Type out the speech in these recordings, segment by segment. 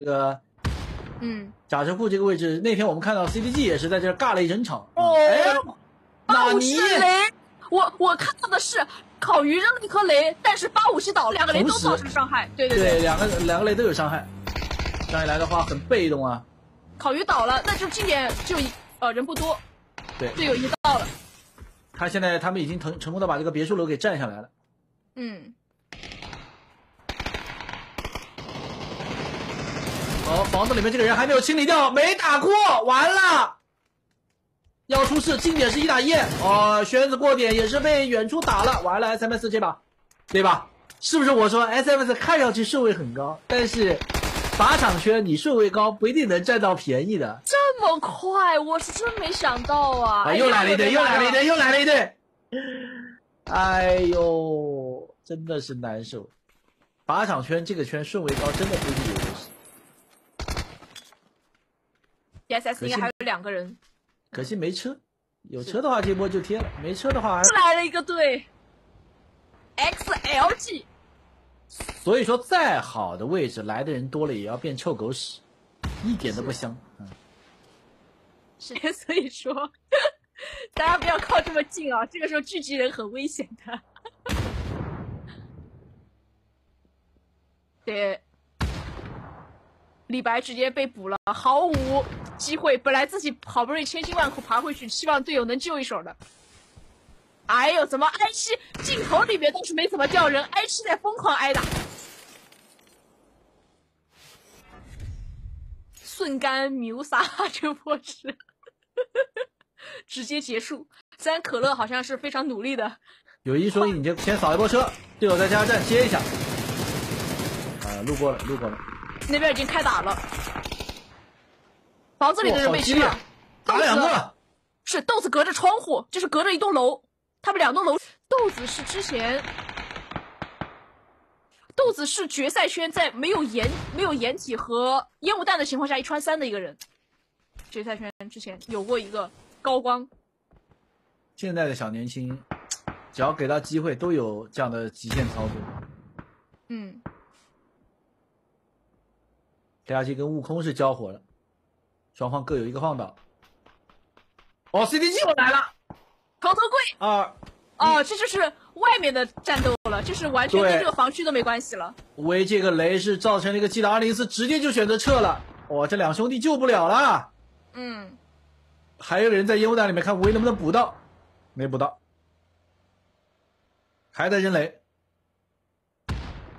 这个嗯，贾石库这个位置，那天我们看到 CDG 也是在这儿尬了一整场。哦纳尼我我看到的是烤鱼扔了一颗雷，但是八五七倒了，两个雷都造成伤害。对对对，两个两个雷都有伤害，这样一来的话很被动啊。烤鱼倒了，那就近点就一呃人不多，对，队友已经到了。他现在他们已经成成功的把这个别墅楼给占下来了。嗯，哦，房子里面这个人还没有清理掉，没打过，完了，要出事，近点是一打一，哦，轩子过点也是被远处打了，完了 SMS 这把，对吧？是不是我说 SMS 看上去顺位很高，但是靶场圈你顺位高不一定能占到便宜的。这么快，我是真没想到啊！又来了一队，又来了一，队，又来了一队。哎呦，真的是难受。靶场圈这个圈顺位高，真的不一定有优势。DSS 应该还有两个人，可惜没车，有车的话这波就贴了，没车的话还又来了一个队，XLG。所以说再好的位置来的人多了也要变臭狗屎，一点都不香。嗯，是，所以说大家不要靠这么近啊，这个时候聚集人很危险的。对，李白直接被捕了，毫无机会。本来自己好不容易千辛万苦爬回去，希望队友能救一手的。哎呦，怎么挨七镜头里面倒是没怎么掉人，挨七在疯狂挨打。瞬间秒杀这波是 直接结束。虽然可乐好像是非常努力的，有一说一，你就先扫一波车，队友在加油站接一下。啊，路过了，路过了，那边已经开打了，房子里的人被吃了。打两个。是豆子隔着窗户，就是隔着一栋楼，他们两栋楼。豆子是之前，豆子是决赛圈在没有掩没有掩体和烟雾弹的情况下一穿三的一个人。决赛圈之前有过一个高光，现在的小年轻，只要给到机会，都有这样的极限操作。嗯，戴亚基跟悟空是交火了，双方各有一个放倒。哦，CDG 我来了，床头柜二哦，这就是外面的战斗了，就是完全跟这个防区都没关系了。为这个雷是造成了一个 G 的二零四，直接就选择撤了。哇，这两兄弟救不了了。嗯，还有人在烟雾弹里面看威能不能补到，没补到，还在扔雷。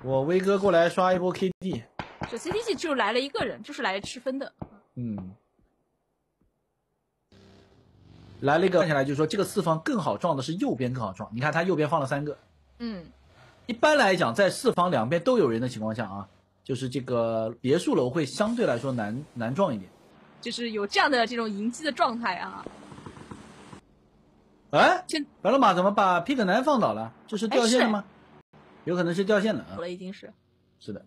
我威哥过来刷一波 KD，这 CDG 就来了一个人，就是来吃分的。嗯，来了一个，看起来就是说这个四方更好撞的是右边更好撞。你看他右边放了三个，嗯，一般来讲，在四方两边都有人的情况下啊，就是这个别墅楼会相对来说难难撞一点。就是有这样的这种迎击的状态啊。哎现，白龙马怎么把皮克南放倒了？这是掉线了吗？有可能是掉线了啊好。了，已经是。是的。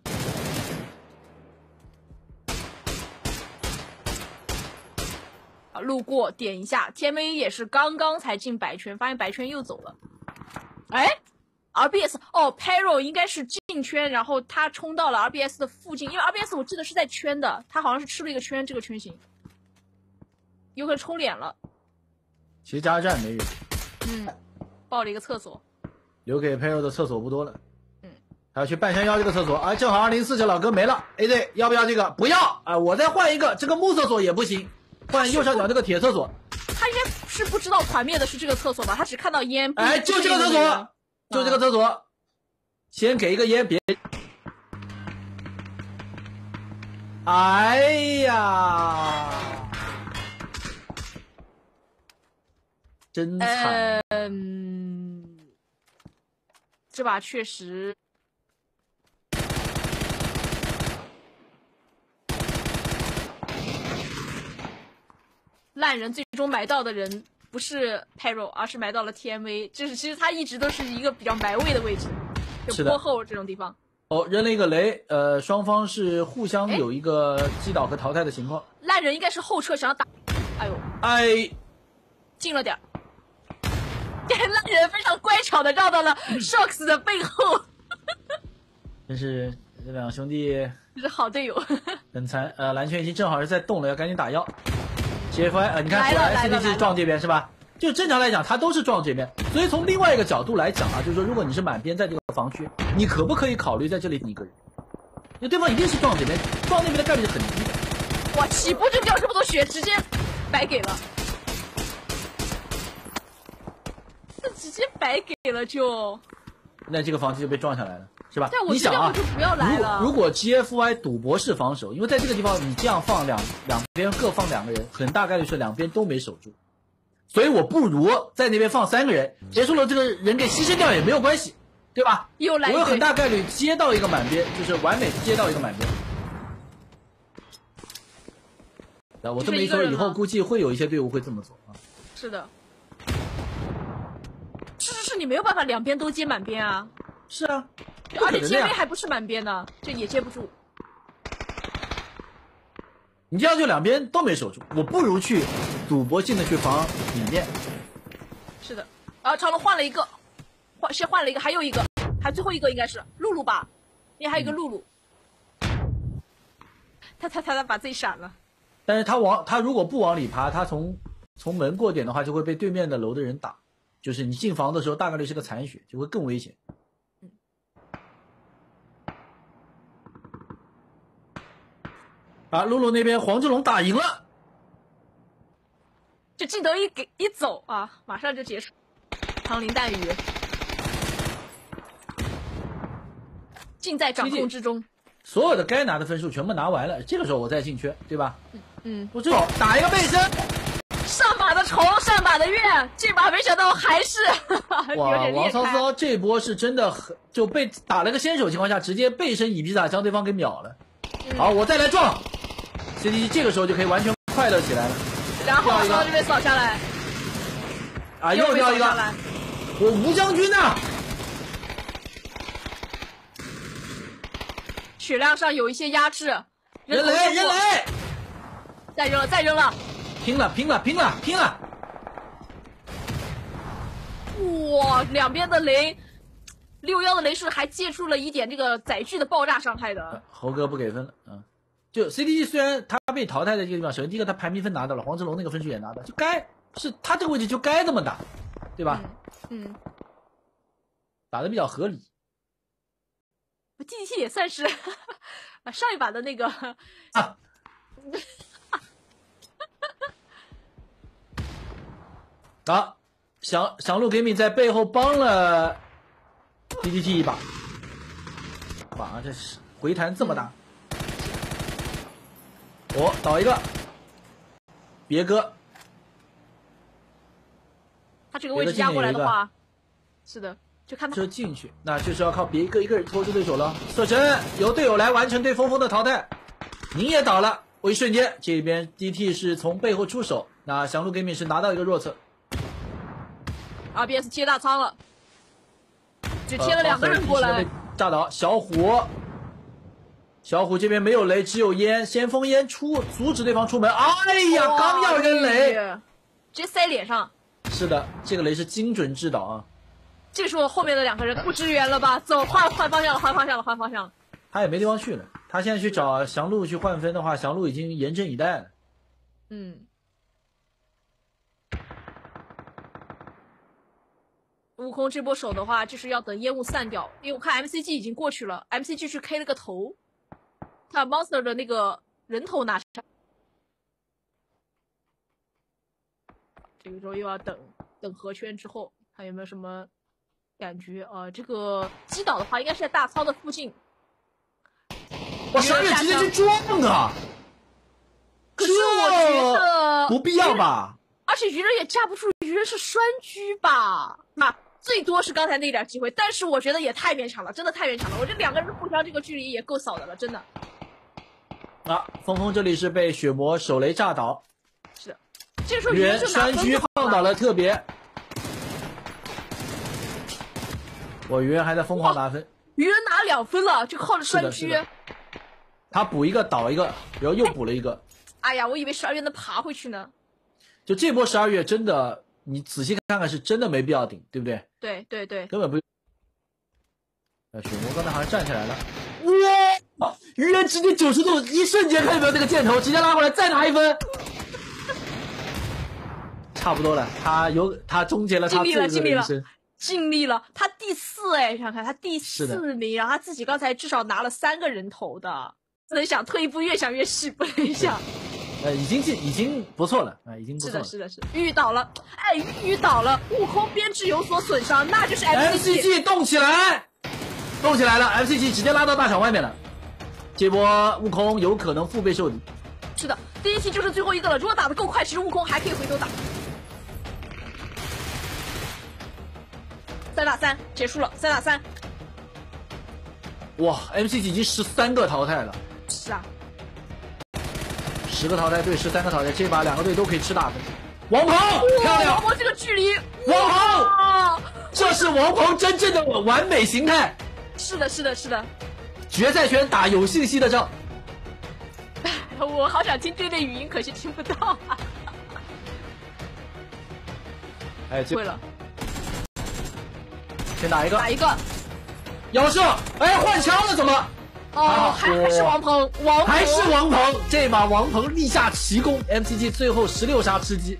啊，路过点一下，TMA 也是刚刚才进白圈，发现白圈又走了。哎，RBS 哦 p a r o 应该是进圈，然后他冲到了 RBS 的附近，因为 RBS 我记得是在圈的，他好像是吃了一个圈，这个圈型，有可能冲脸了。其实加油站没人，嗯，爆了一个厕所。留给 p e r o 的厕所不多了。嗯，还要去半山腰这个厕所，啊，正好二零四这老哥没了。A 队要不要这个？不要啊、我再换一个，这个木厕所也不行，换右上角这个铁厕所。他应该是不知道团灭的是这个厕所吧？他只看到烟。不哎，就这个厕所，就这个厕所，先给一个烟，别。哎呀，真惨！嗯，这把确实。烂人最终埋到的人不是 Pero，而是埋到了 TMA，就是其实他一直都是一个比较埋位的位置，就是的坡后这种地方。哦，扔了一个雷，呃，双方是互相哎有一个击倒和淘汰的情况。烂人应该是后撤想要打，哎呦，哎，近了点儿。烂人非常乖巧的绕到了 Shocks 的背后。真是这两兄弟这是好队友。很残，呃，蓝圈已经正好是在动了，要赶紧打药。GFI，呃，你看来了果然来了 CDG 撞这边是吧？就正常来讲，他都是撞这边，所以从另外一个角度来讲啊，就是说，如果你是满编在这个防区，你可不可以考虑在这里顶一个人？因为对方一定是撞这边，撞那边的概率是很低的。哇，起步就掉这么多血，直接白给了，这直接白给了就。那这个房区就被撞下来了，是吧但？我你想啊如果了。如果 GFY 赌博式防守，因为在这个地方你这样放两两边各放两个人，很大概率是两边都没守住，所以我不如在那边放三个人，结束了这个人给牺牲掉也没有关系，对吧？又来我有很，大概率接到一个满编，就是完美接到一个满编。那我这么一说，以后估计会有一些队伍会这么做啊。是的，是是是，你没有办法两边都接满边啊，是啊，不而且接边。还不是满边呢，这也接不住。你这样就两边都没守住，我不如去赌博性的去防里面。是的，然后长龙换了一个，换先换了一个，还有一个，还最后一个应该是露露吧，因为还有一个露露。他他他他把自己闪了，但是他往他如果不往里爬，他从从门过点的话，就会被对面的楼的人打。就是你进房的时候，大概率是个残血，就会更危险。啊，露露那边黄志龙打赢了，这镜头一给一走啊，马上就结束。唐林弹雨，尽在掌控之中。所有的该拿的分数全部拿完了，这个时候我再进圈，对吧？嗯，我最好打一个背身，上把的虫，上把的月，这把没想到还是 有哇，王点裂开。骚骚这波是真的很就被打了个先手情况下，直接背身一披萨将对方给秒了。嗯好，我再来撞，CDG 这个时候就可以完全快乐起来了。然后个从这边扫下来，啊，又掉一个。我吴将军呢、血量上有一些压制，人雷人雷，再扔了，再扔了。拼了拼了拼了拼了！哇，两边的雷，六幺的雷士还借助了一点这个载具的爆炸伤害的。猴哥不给分了，嗯，就 CDG 虽然他被淘汰的这个地方，首先第一个他排名分拿到了，黄志龙那个分数也拿到，就该是他这个位置就该这么打，对吧？嗯打的比较合理。，DDT 也算是 啊上一把的那个啊 好，祥祥路 gaming 在背后帮了 DDT 一把，哇，这是回弹这么大，我、倒一个，别哥，他这个位置压过来的话，是的，就看他这进去，那就是要靠别哥一个人拖住对手了。色神由队友来完成对峰峰的淘汰，您也倒了。我一瞬间，这边 DT 是从背后出手，那祥路 gaming 是拿到一个弱侧，RBS 接大仓了，只贴了两个人过来。炸倒，小虎，小虎这边没有雷，只有烟，先锋烟出，阻止对方出门。哎呀，刚要扔雷，直接塞脸上。是的，这个雷是精准制导啊，这时候后面的两个人不支援了吧？走，换换方向了，换方向了，换方向了。他也没地方去了。他现在去找祥路去换分的话，祥路已经严阵以待了。嗯。悟空这波手的话，就是要等烟雾散掉，因为我看 MCG 已经过去了，MCG 去 K 了个头，他把 Monster 的那个人头拿下。这个时候又要等等合圈之后，看有没有什么感觉啊、呃这个击倒的话，应该是在大仓的附近。哇，十二月直接去撞啊！可是我觉得不必要吧？而且鱼人也架不住，鱼人是栓狙吧？啊，最多是刚才那点机会，但是我觉得也太勉强了，真的太勉强了。我这两个人互相这个距离也够扫的了，真的。啊，峰峰这里是被血魔手雷炸倒，是的，这个时候鱼人原山区分就好放倒了特别。我鱼人还在疯狂拿分，鱼人拿两分了，就靠着栓狙。他补一个倒一个，然后又补了一个。哎呀，我以为十二月能爬回去呢。就这波十二月真的，你仔细看看，是真的没必要顶，对不对？对对对，根本不。呃，血魔刚才好像站起来了，鱼人直接九十度，一瞬间看到没有？这个箭头直接拉过来，再拿一分，差不多了。他有他终结了他尽力了罪恶的一生。尽力了，他第四哎，想想看他第四名，然后他自己刚才至少拿了三个人头的，不能想退一步越想越细，不能想。呃，已经进，已经不错了，啊、已经不错了。是的，是的，是的，遇到了，哎，遇到了，悟空编制有所损伤，那就是 MCG。MCG 动起来，动起来了，MCG 直接拉到大场外面了。这波悟空有可能腹背受敌。是的，第一期就是最后一个了，如果打得够快，其实悟空还可以回头打。三打三结束了，三打三。哇，MCG 已经十三个淘汰了，是啊，十个淘汰对十三个淘汰，这把两个队都可以吃大分。王鹏漂，亮王，鹏这个距离，王鹏，啊，这是王鹏真正的完美形态。是的，是的，是的。决赛圈打有信息的仗，我好想听队内语音，可惜听不到。哎，这会了，先打一个打一个。腰射，哎，换枪了怎么？哦，啊还还是王鹏，王鹏还是王鹏，这把王鹏立下奇功，MCG 最后十六杀吃鸡。